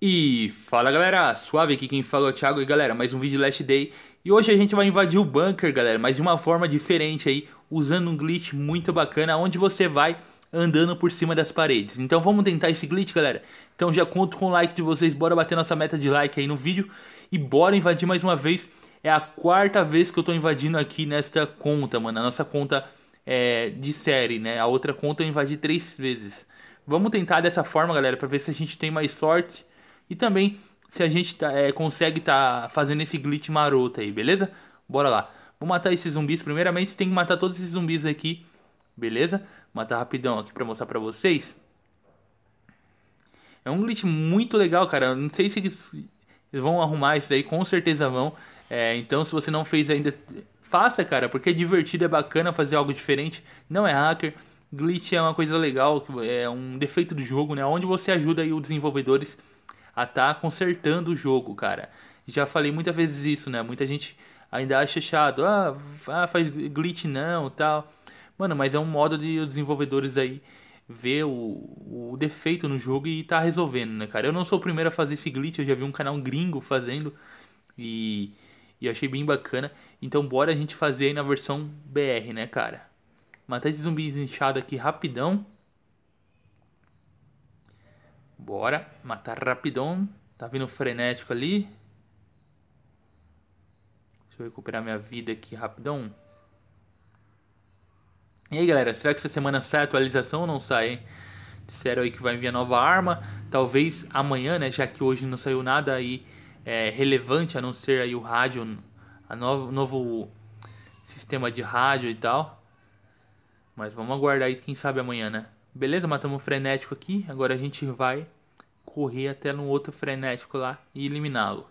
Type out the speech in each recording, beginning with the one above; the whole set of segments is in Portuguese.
E fala galera, suave aqui quem fala é o Thiago. E galera, mais um vídeo Last Day. E hoje a gente vai invadir o bunker galera, mas de uma forma diferente aí Usando um glitch muito bacana, onde você vai andando por cima das paredes. Então vamos tentar esse glitch galera? Então já conto com o like de vocês, bora bater nossa meta de like aí no vídeo. E bora invadir mais uma vez. É a quarta vez que eu tô invadindo aqui nesta conta mano, a nossa conta é, de série né? A outra conta eu invadi três vezes. Vamos tentar dessa forma galera, pra ver se a gente tem mais sorte e também se a gente tá, é, consegue tá fazendo esse glitch maroto aí, beleza? Bora lá. Vou matar esses zumbis. Primeiramente, você tem que matar todos esses zumbis aqui, beleza? Matar rapidão aqui pra mostrar pra vocês. É um glitch muito legal, cara. não sei se eles, vão arrumar isso daí, com certeza vão. É, então, se você não fez ainda, faça, cara, porque é divertido, é bacana fazer algo diferente. Não é hacker. Glitch é uma coisa legal, é um defeito do jogo, né? Onde você ajuda aí os desenvolvedores a tá consertando o jogo, cara. Já falei muitas vezes isso, né? Muita gente ainda acha chato, ah, ah faz glitch não, tal. Mano, mas é um modo de os desenvolvedores aí ver o, o defeito no jogo e tá resolvendo, né, cara? Eu não sou o primeiro a fazer esse glitch, eu já vi um canal gringo fazendo e, e achei bem bacana. Então bora a gente fazer aí na versão BR, né, cara? Matar esses zumbis inchados aqui rapidão. Bora, matar rapidão. Tá vindo frenético ali. Deixa eu recuperar minha vida aqui rapidão. E aí galera, será que essa semana sai a atualização ou não sai? Disseram aí que vai enviar nova arma. Talvez amanhã, né? Já que hoje não saiu nada aí é, relevante, a não ser aí o rádio, a novo, novo sistema de rádio e tal. Mas vamos aguardar aí, quem sabe amanhã, né? Beleza, matamos o frenético aqui. Agora a gente vai correr até no outro frenético lá e eliminá-lo.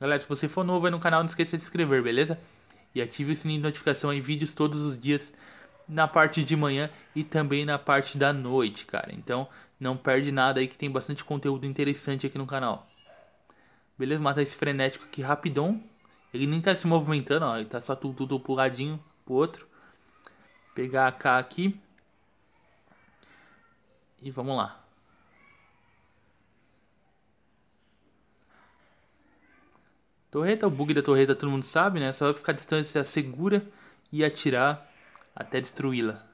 Galera, se você for novo aí no canal, não esqueça de se inscrever, beleza? E ative o sininho de notificação aí, vídeos todos os dias na parte de manhã e também na parte da noite, cara. Então, não perde nada aí que tem bastante conteúdo interessante aqui no canal. Beleza? Matar esse frenético aqui rapidão. Ele nem tá se movimentando, ó. Ele tá só tudo, tudo puladinho pro outro. Pegar a K aqui. E vamos lá. Torreta, o bug da torreta todo mundo sabe, né? Só vai ficar a distância segura e atirar até destruí-la.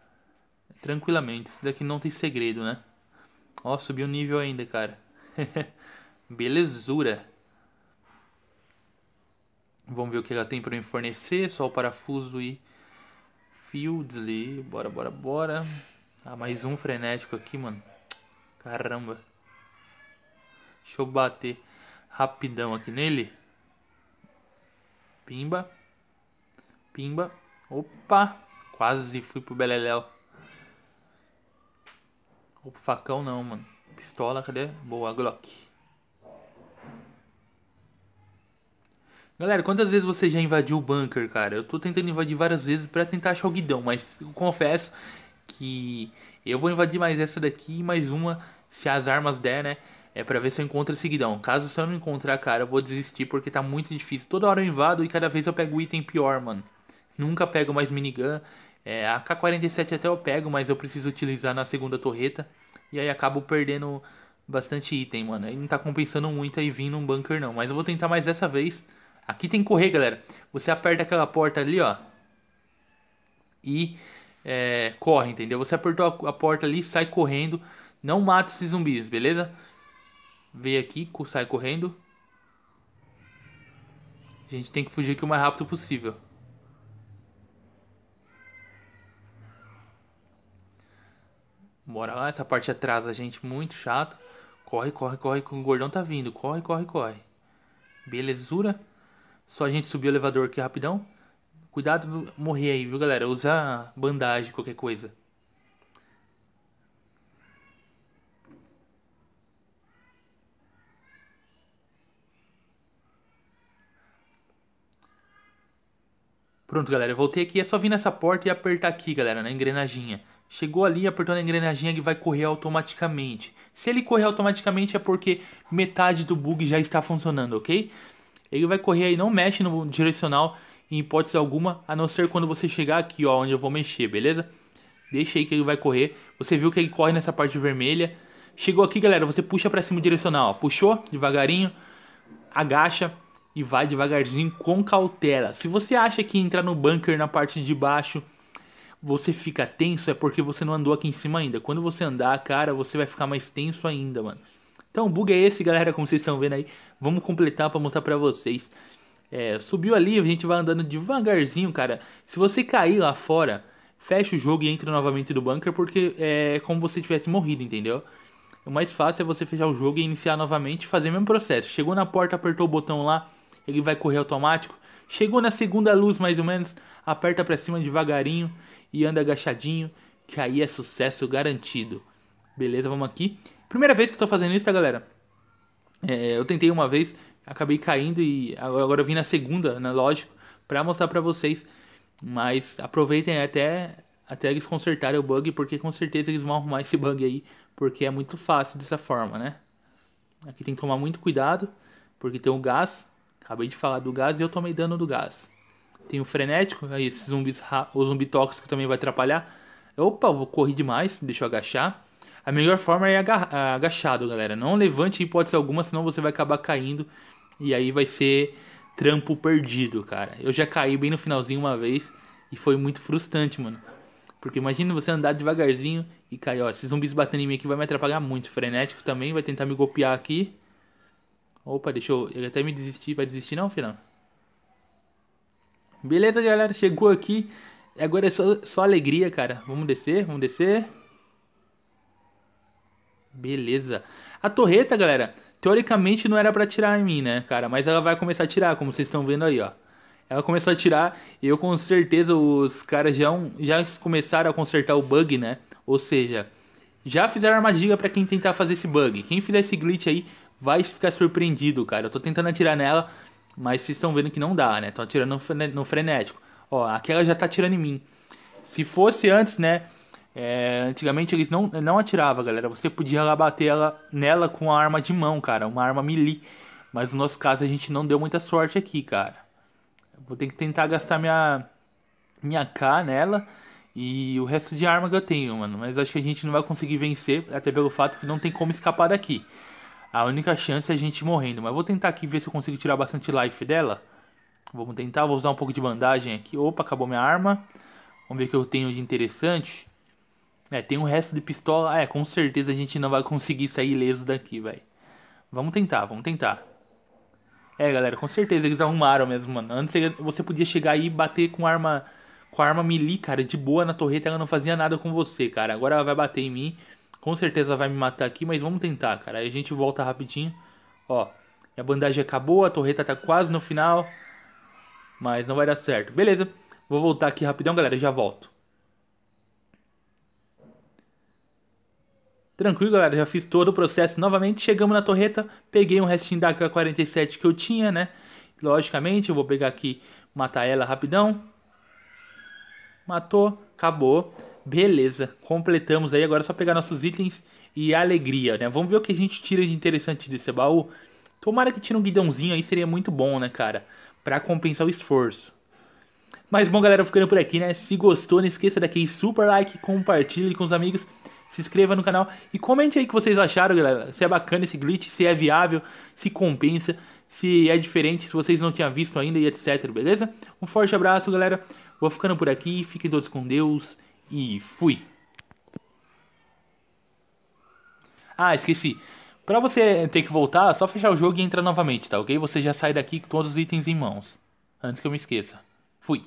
Tranquilamente, isso daqui não tem segredo, né? Ó, subiu o nível ainda, cara. Belezura. Vamos ver o que ela tem para me fornecer. Só o parafuso e Fieldsley. Bora, bora, bora. Ah, mais um frenético aqui, mano. Caramba. Deixa eu bater rapidão aqui nele. Pimba. Pimba. Opa! Quase fui pro Beleléu. O facão não, mano. Pistola, cadê? Boa, Glock. Galera, quantas vezes você já invadiu o bunker, cara? Eu tô tentando invadir várias vezes pra tentar achar o guidão, mas confesso que eu vou invadir mais essa daqui e mais uma, se as armas der, né? É pra ver se eu encontro esse guidão. Caso se eu não encontrar, cara, eu vou desistir porque tá muito difícil. Toda hora eu invado e cada vez eu pego item pior, mano. Nunca pego mais minigun. É, a K-47 até eu pego, mas eu preciso utilizar na segunda torreta. E aí acabo perdendo bastante item, mano. Aí não tá compensando muito aí vir num bunker não. Mas eu vou tentar mais dessa vez. Aqui tem que correr, galera. Você aperta aquela porta ali, ó. E é, corre, entendeu? Você apertou a, a porta ali, sai correndo. Não mata esses zumbis, beleza? Veio aqui, sai correndo. A gente tem que fugir aqui o mais rápido possível. Bora lá, essa parte atrás a gente muito chato. Corre, corre, corre, o gordão tá vindo. Corre, corre, corre. Belezura. Só a gente subir o elevador aqui rapidão. Cuidado morrer aí, viu, galera? Usa bandagem, qualquer coisa. Pronto, galera, eu voltei aqui. É só vir nessa porta e apertar aqui, galera, na engrenaginha. Chegou ali, apertou na engrenaginha, ele vai correr automaticamente. Se ele correr automaticamente é porque metade do bug já está funcionando, ok? Ele vai correr aí, não mexe no direcional em hipótese alguma, a não ser quando você chegar aqui, ó, onde eu vou mexer, beleza? Deixa aí que ele vai correr. Você viu que ele corre nessa parte vermelha. Chegou aqui, galera, você puxa pra cima direcional. Puxou, devagarinho, agacha e vai devagarzinho com cautela. Se você acha que entrar no bunker na parte de baixo você fica tenso, é porque você não andou aqui em cima ainda. Quando você andar, cara, você vai ficar mais tenso ainda, mano. Então o bug é esse, galera, como vocês estão vendo aí. Vamos completar para mostrar pra vocês. É, subiu ali, a gente vai andando devagarzinho, cara. Se você cair lá fora, fecha o jogo e entra novamente no bunker, porque é como se você tivesse morrido, entendeu? O mais fácil é você fechar o jogo e iniciar novamente e fazer o mesmo processo. Chegou na porta, apertou o botão lá, ele vai correr automático. Chegou na segunda luz, mais ou menos, aperta pra cima devagarinho e anda agachadinho, que aí é sucesso garantido. Beleza, vamos aqui. Primeira vez que eu tô fazendo isso, tá, galera? É, eu tentei uma vez, acabei caindo e agora eu vim na segunda, né, lógico, pra mostrar pra vocês. Mas aproveitem até, até eles consertarem o bug, porque com certeza eles vão arrumar esse bug aí, porque é muito fácil dessa forma, né? Aqui tem que tomar muito cuidado, porque tem o gás. Acabei de falar do gás e eu tomei dano do gás. Tem o frenético, aí esses zumbis, o zumbi tóxico também vai atrapalhar. Opa, vou correr demais, deixa eu agachar. A melhor forma é agachado, galera. Não levante hipótese alguma, senão você vai acabar caindo. E aí vai ser trampo perdido, cara. Eu já caí bem no finalzinho uma vez. E foi muito frustrante, mano. Porque imagina você andar devagarzinho e cair, ó. Esses zumbis batendo em mim aqui vai me atrapalhar muito. Frenético também vai tentar me golpear aqui. Opa, deixa eu... Ele até me desistir. Vai desistir não, filhão? Beleza, galera. Chegou aqui. Agora é só, só alegria, cara. Vamos descer, vamos descer. Beleza. A torreta, galera, teoricamente não era pra tirar em mim, né, cara? Mas ela vai começar a tirar, como vocês estão vendo aí, ó. Ela começou a tirar e eu com certeza os caras já, já começaram a consertar o bug, né? Ou seja, já fizeram armadilha para quem tentar fazer esse bug. Quem fizer esse glitch aí vai ficar surpreendido, cara. Eu tô tentando atirar nela, mas vocês estão vendo que não dá, né? Tô atirando no frenético. Ó, aquela já tá atirando em mim. Se fosse antes, né? É, antigamente eles não, não atiravam, galera. Você podia lá bater ela, nela com a arma de mão, cara. Uma arma melee. Mas no nosso caso a gente não deu muita sorte aqui, cara. Vou ter que tentar gastar minha, minha K nela. E o resto de arma que eu tenho, mano. Mas acho que a gente não vai conseguir vencer. Até pelo fato que não tem como escapar daqui. A única chance é a gente morrendo. Mas vou tentar aqui ver se eu consigo tirar bastante life dela. Vamos tentar. Vou usar um pouco de bandagem aqui. Opa, acabou minha arma. Vamos ver o que eu tenho de interessante. É, tem um resto de pistola. É, com certeza a gente não vai conseguir sair ileso daqui, velho. Vamos tentar, vamos tentar. É, galera, com certeza eles arrumaram mesmo, mano. Antes você podia chegar aí e bater com arma com arma melee, cara, de boa na torreta, ela não fazia nada com você, cara. Agora ela vai bater em mim. Com certeza vai me matar aqui, mas vamos tentar, cara. Aí a gente volta rapidinho. Ó, a bandagem acabou, a torreta tá quase no final. Mas não vai dar certo. Beleza, vou voltar aqui rapidão, galera, já volto. Tranquilo, galera, já fiz todo o processo novamente. Chegamos na torreta, peguei um restinho da AK-47 que eu tinha, né? Logicamente, eu vou pegar aqui, matar ela rapidão. Matou, acabou. Beleza, completamos aí. Agora é só pegar nossos itens e alegria, né? Vamos ver o que a gente tira de interessante desse baú. Tomara que tire um guidãozinho aí, seria muito bom, né, cara? Pra compensar o esforço. Mas bom, galera, ficando por aqui, né? Se gostou, não esqueça daquele super like, compartilhe com os amigos se inscreva no canal e comente aí o que vocês acharam, galera. Se é bacana esse glitch, se é viável, se compensa, se é diferente, se vocês não tinham visto ainda e etc, beleza? Um forte abraço, galera. Vou ficando por aqui, fiquem todos com Deus e fui! Ah, esqueci. Pra você ter que voltar, é só fechar o jogo e entrar novamente, tá ok? Você já sai daqui com todos os itens em mãos. Antes que eu me esqueça. Fui!